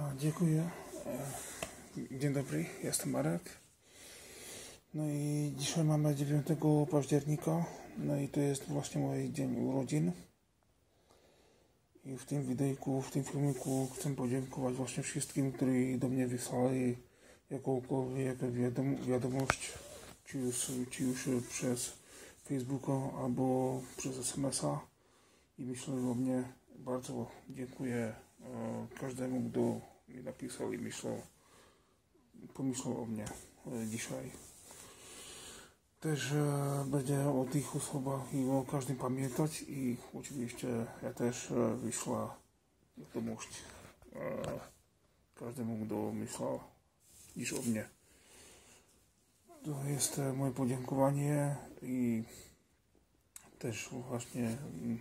A, Dziękuję. E, Dzień dobry, jestem Marek. No i dzisiaj mamy 9 października. No i to jest właśnie mój dzień urodzin. I w tym widejku, w tym filmiku chcę podziękować właśnie wszystkim, którzy do mnie wysłali jakąkolwiek wiadom wiadomość, czy już, czy już przez Facebooka albo przez SMS-a. I myślę o mnie. Bardzo dziękuję e, każdemu, kto mi napisał i myślał, pomyślał o mnie e, dzisiaj. Też e, będzie o tych osobach i o każdym pamiętać i oczywiście ja też e, wyślę wiadomość każdemu, kto myślał niż o mnie. To jest moje podziękowanie i też właśnie mm,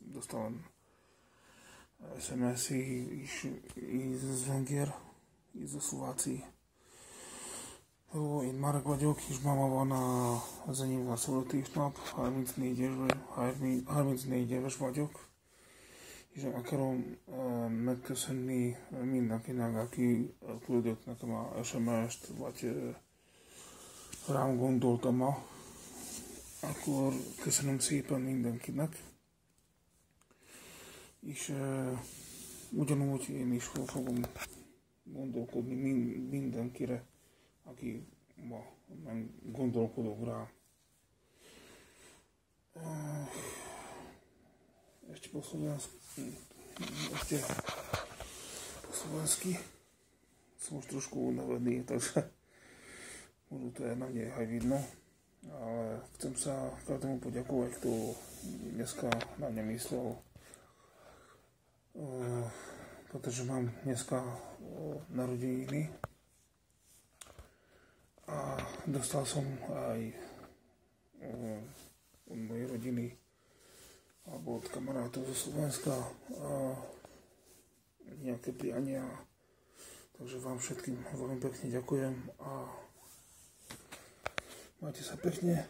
dostałem SMS-y i, i z Węgier, i ze Słowacji. Jo, in Marek vagyok, és mama van a, az enyémvel születésnap, 34 éves, 34 éves vagyok, és akarom uh, megköszönni mindenkinek, aki küldött nekem a SMS-t, vagy uh, rám gondolta ma, akkor köszönöm szépen mindenkinek. És uh, ugyanúgy én is fogom gondolkodni min- mindenkire, aki ma nem gondolkodok rá. Ešte ešte po slovensky som už trošku unavený, takže možno to je na mne aj vidno. Ale chcem sa každému poďakovať, kto dneska na mňa myslel. Eh, Pretože mám dneska eh, narodeniny a dostal som aj eh, od mojej rodiny alebo od kamarátov zo Slovenska nejaké priania. Takže vám všetkým veľmi pekne ďakujem a majte sa pekne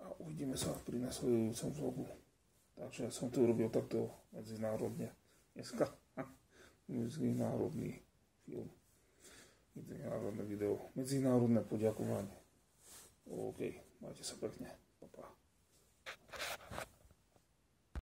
a uvidíme sa pri nasledujúcom vlogu. Takže som to urobil takto medzinárodne dneska. Medzinárodný film. Medzinárodné video. Medzinárodné poďakovanie. OK, majte sa pekne. Pa, pa.